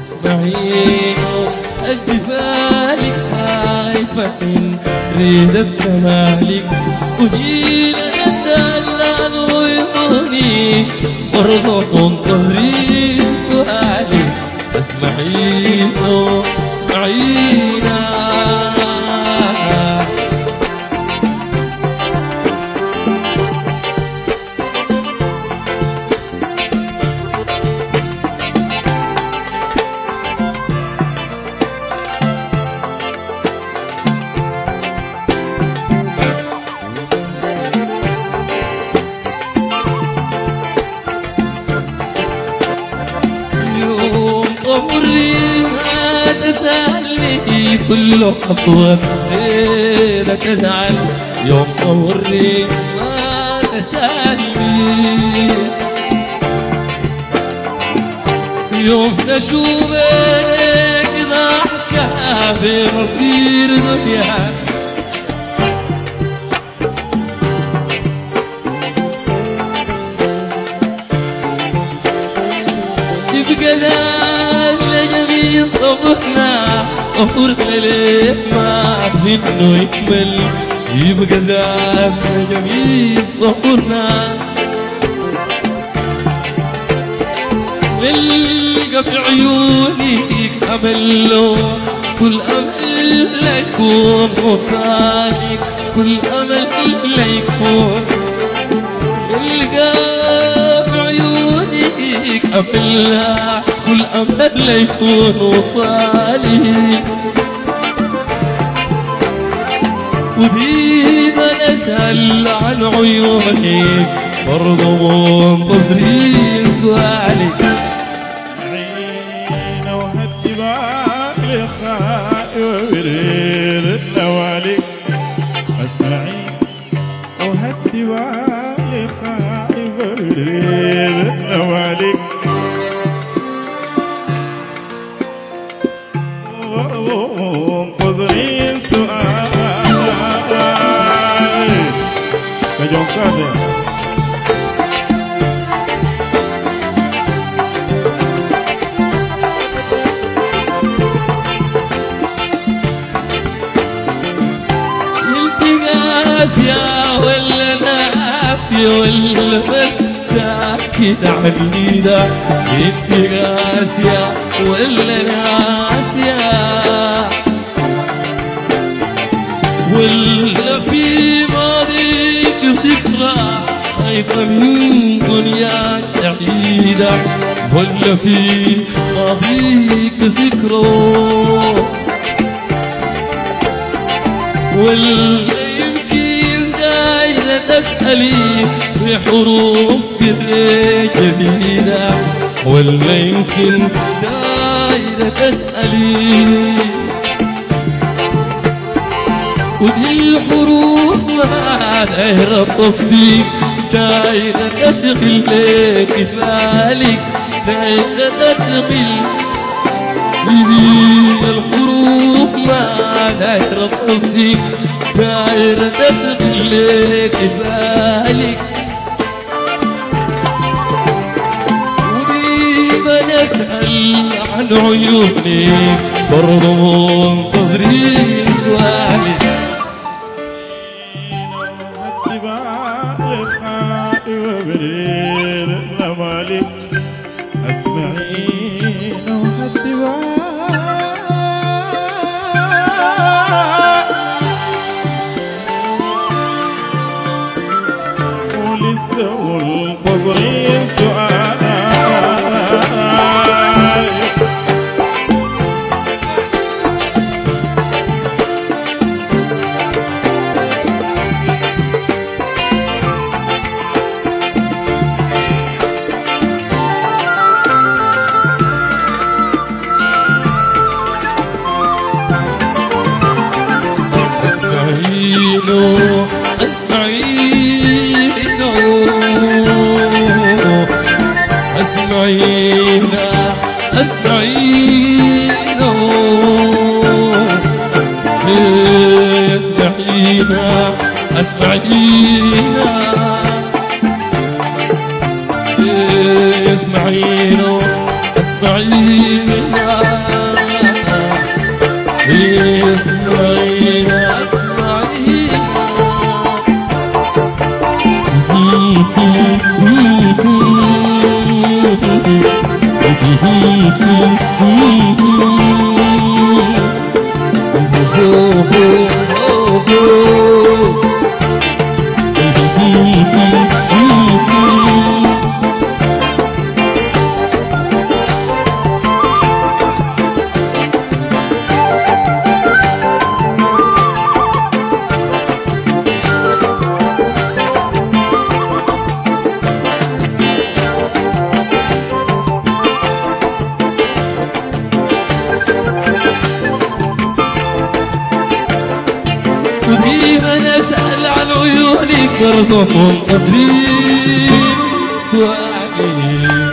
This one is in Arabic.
اسمعي قلبي بالك خايفة من ريدة مالك. وجينا نسأل عن عيوني برضو منتظرين ما تسألني كل خطوة غيرك أزعل يوم عمري ما تسألني يوم نشوفك ضحكة بمصير دنيا يبقى ذا جميل صبرنا صبر ليل ما زدنا يكمل يبقى ذا جميل صبرنا نلقى في عيونك أمل كل أمل لا يكون وصالك كل أمل لا يكون. نلقى في عيونك أمل كل أمل لا يكون وصالك وديما نسأل عن عيونك برضو منتظرين سؤالك منتظرين سؤال. كجون قادر التقاس يا ولا ناس يا ولا بس ساكت عنيدا التقاس يا ولا ناس يا ولا في ماضيك ذكرى خايفة من دنيا بعيدة. ولا في ماضيك ذكرى ولا دايرة تسألي بحروف جديدة ولا يمكن دايرة تسألي. ودي الحروف ما دايرة تصديق دايرة تشغل لك بالك دايرة تشغل. بدي الحروف ما دايرة قصدي دايرة تشغل لك بالك وديما نسأل عن عيونك برضو منتظرين سؤالك أسمعين وهدي ولسه منتظرين. سؤال هنا أستعين أستعين أستعين أسمعين أسمعين أسمعين أسمعين اسمعينا وديما اسال عن عيونك برضو منتصرين سؤالي.